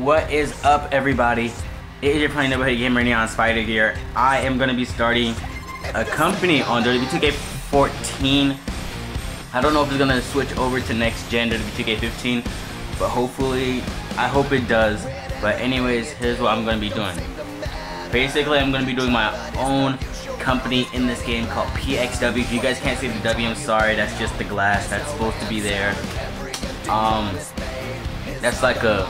What is up, everybody? It is your playing neighborhood gamer Neon Spider here. I am gonna be starting a company on WWE 2K14. I don't know if it's gonna switch over to next gen WWE 2K15, but hopefully, I hope it does. But anyways, here's what I'm gonna be doing. Basically, I'm gonna be doing my own company in this game called PXW. If you guys can't see the W, I'm sorry. That's just the glass that's supposed to be there. Um, that's like a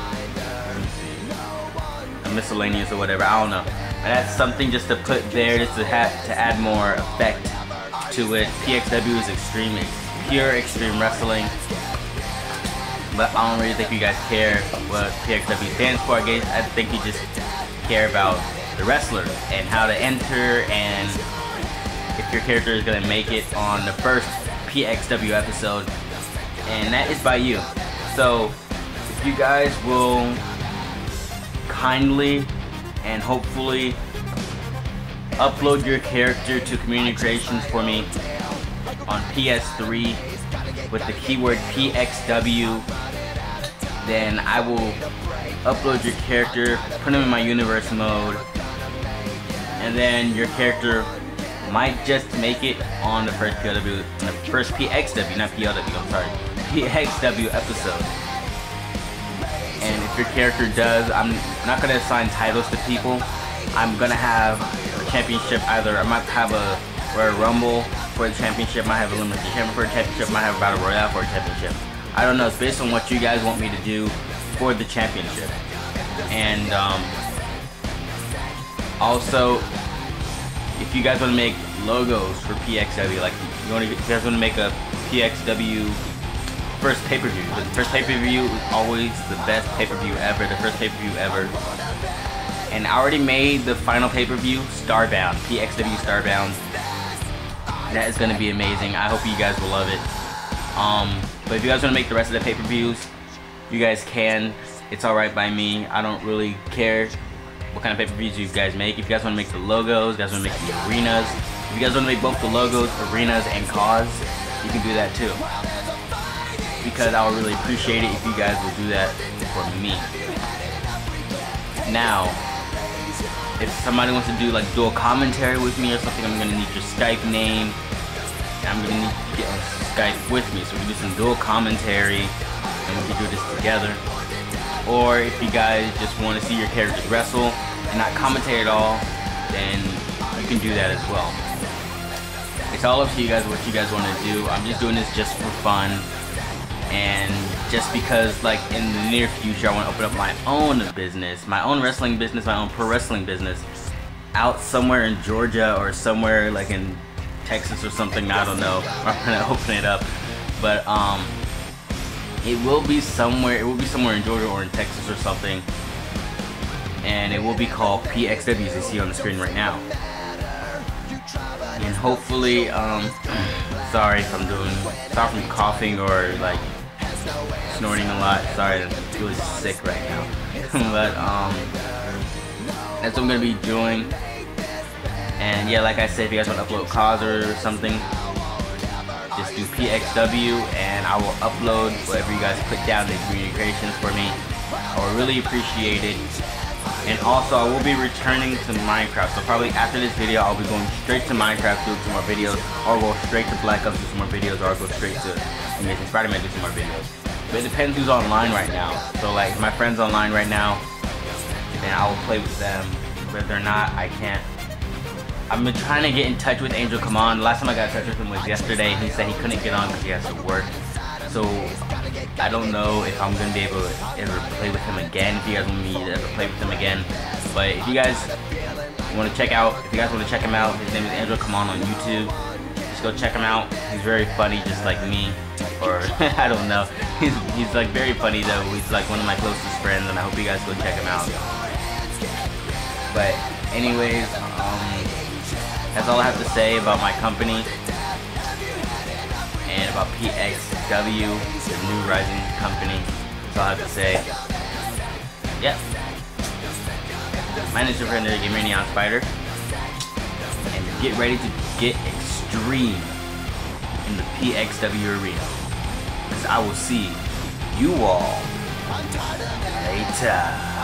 miscellaneous or whatever. I don't know. And that's something just to put there, just to have to add more effect to it. PXW is extreme, pure extreme wrestling. But I don't really think you guys care what PXW stands for. I think you just care about the wrestler and how to enter and if your character is gonna make it on the first PXW episode. And that is by you. So if you guys will kindly and hopefully upload your character to community creations for me on PS3 with the keyword PXW then I will upload your character, put him in my universe mode, and then your character might just make it on the first PLW, the first PXW, not PLW, I'm sorry, PXW episode. And if your character does, I'm not gonna assign titles to people. I'm gonna have a championship either, I might have a Royal Rumble for the championship, I might have a limited champion for a championship, I might have a Battle Royale for a championship. I don't know, it's based on what you guys want me to do for the championship. And um, also, if you guys want to make logos for PXW, like you want to, you guys want to make a PXW first pay-per-view. The first pay-per-view is always the best pay-per-view ever. The first pay-per-view ever. And I already made the final pay-per-view, Starbound, PXW Starbound. That is going to be amazing. I hope you guys will love it. Um, but if you guys want to make the rest of the pay-per-views, you guys can. It's alright by me. I don't really care what kind of pay-per-views you guys make. If you guys want to make the logos, you guys want to make the arenas. If you guys want to make both the logos, arenas, and CAWs, you can do that too. Because I would really appreciate it if you guys would do that for me. Now, if somebody wants to do like dual commentary with me or something, I'm gonna need your Skype name. I'm gonna need to get on Skype with me so we can do some dual commentary and we can do this together. Or if you guys just want to see your characters wrestle and not commentate at all, then you can do that as well. It's all up to you guys what you guys want to do. I'm just doing this just for fun. And just because like in the near future I want to open up my own business, my own wrestling business, my own pro wrestling business out somewhere in Georgia or somewhere like in Texas or something, I don't know. I'm gonna open it up. But um it will be somewhere it will be somewhere in Georgia or in Texas or something. And it will be called PXW as you see on the screen right now. And hopefully, um sorry if I'm doing sorry from coughing or like snorting a lot. Sorry, I'm really sick right now. but um, that's what I'm gonna be doing. And yeah, like I said, if you guys want to upload CAWs or something, just do PXW and I will upload whatever you guys put down in the community creations for me. I would really appreciate it. And also, I will be returning to Minecraft. So probably after this video, I'll be going straight to Minecraft, doing some more videos, or go straight to Black Ops, do some more videos, or I'll go straight to Amazing Spider-Man, do some more videos. But it depends who's online right now. So like, my friends online right now, and I will play with them. But if they're not, I can't. I've been trying to get in touch with Angel Come On. The last time I got in touch with him was yesterday. He said he couldn't get on because he has to work. So I don't know if I'm gonna be able to ever play with again. If you guys want me to ever play with him again, but if you guys want to check out, if you guys want to check him out, his name is Angel Come On on YouTube. Just go check him out. He's very funny, just like me, or I don't know. He's he's like very funny though. He's like one of my closest friends, and I hope you guys go check him out. But anyways, um, that's all I have to say about my company and about PXW, the new rising company. That's all I have to say. Yeah. My name is Super Gamer Neon Spider. And get ready to get extreme in the PXW arena. Because I will see you all later.